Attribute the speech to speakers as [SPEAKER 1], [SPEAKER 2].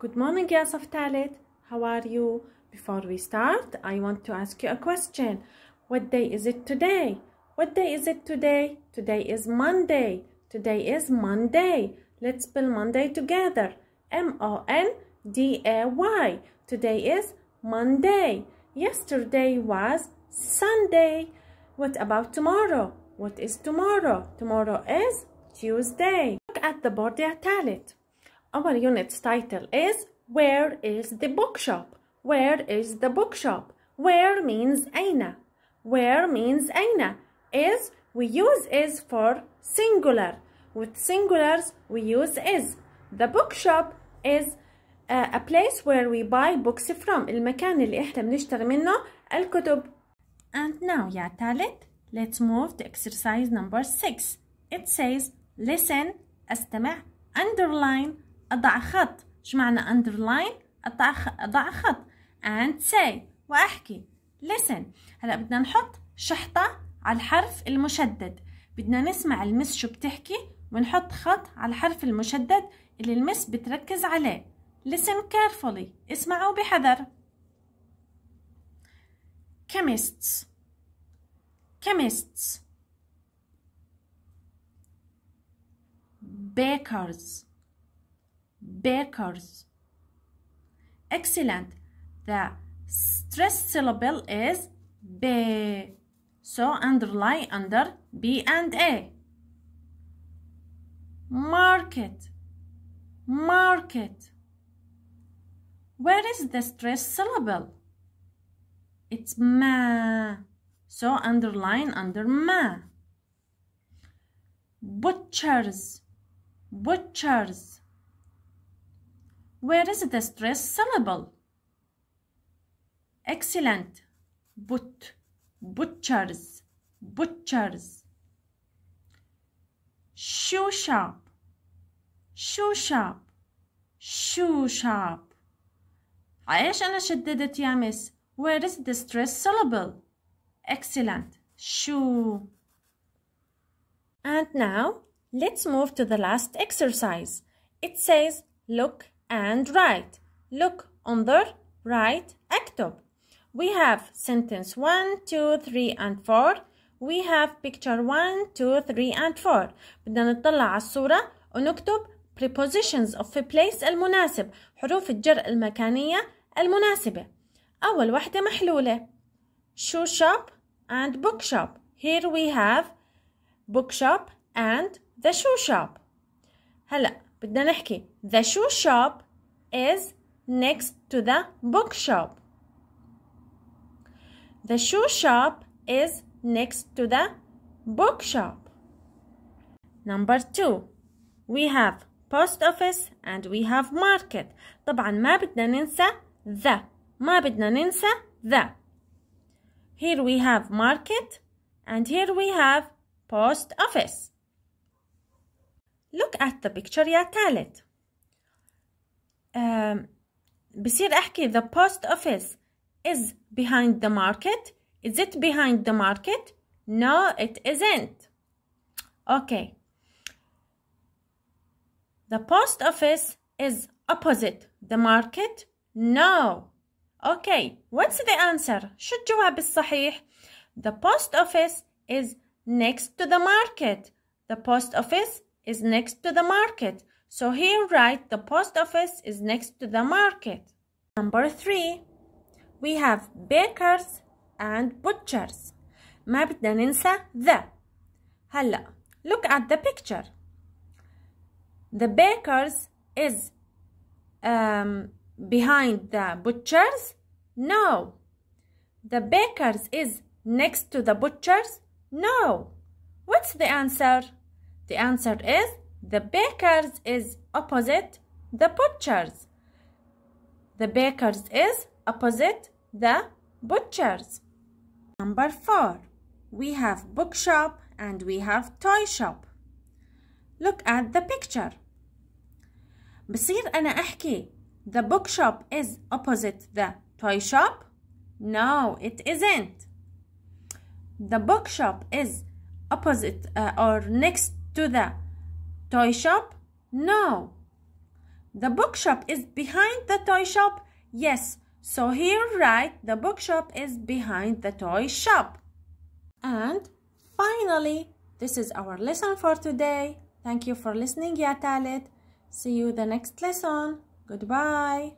[SPEAKER 1] Good morning, guys of Talit. How are you? Before we start, I want to ask you a question. What day is it today? What day is it today? Today is Monday. Today is Monday. Let's spell Monday together. M-O-N-D-A-Y. Today is Monday. Yesterday was Sunday. What about tomorrow? What is tomorrow? Tomorrow is Tuesday. Look at the board, يا Talit Our unit's title is Where is the bookshop? Where is the bookshop? Where means أين. Where means أين. Is we use is for singular. With singulars we use is. The bookshop is uh, a place where we buy books from. المكان اللي احنا بنشتري منه الكتب. And now يا ثالث let's move to exercise number 6. It says listen استمع underline أضع خط شو معنى underline أضع خط and say. وأحكي. listen. هلا بدنا نحط شحطة على الحرف المشدد. بدنا نسمع المس شو بتحكي ونحط خط على الحرف المشدد اللي المس بتركز عليه. listen carefully. اسمعوا بحذر. chemists. chemists. bakers. Bakers. Excellent. The stressed syllable is b. So underline under b and a. Market. Market. Where is the stressed syllable? It's ma. So underline under ma. Butchers. Butchers where is the stress syllable excellent but butchers butchers shoe shop shoe shop shoe shop عايش أنا شددت يا مس where is the stress syllable excellent shoe and now let's move to the last exercise it says look and write. Look on the write اكتب. We have sentence 1, 2, 3 and 4. We have picture 1, 2, 3 and 4. بدنا نطلع على الصورة ونكتب prepositions of a place المناسب حروف الجر المكانية المناسبة أول واحدة محلولة shoe shop and bookshop. here we have bookshop and the shoe shop هلأ بدنا نحكي the shoe shop is next to the bookshop the shoe shop is next to the bookshop number two we have post office and we have market طبعا ما بدنا ننسى the ما بدنا ننسى the here we have market and here we have post office look at the picture يا ثالث um, بصير أحكي the post office is behind the market is it behind the market no it isn't okay the post office is opposite the market no okay what's the answer شو الجواب الصحيح the post office is next to the market the post office is next to the market so here write the post office is next to the market number three we have bakers and butchers ما بدنا ننسى the هلا look at the picture the bakers is um, behind the butchers no the bakers is next to the butchers no what's the answer the answer is the bakers is opposite the butchers the bakers is opposite the butchers. Number four, we have bookshop and we have toy shop. Look at the picture. بصير أنا أحكي the bookshop is opposite the toy shop? No, it isn't. The bookshop is opposite uh, or next to the toy shop? No. The bookshop is behind the toy shop? Yes. So here write, the bookshop is behind the toy shop. And finally, this is our lesson for today. Thank you for listening, Yatalit. See you the next lesson. Goodbye.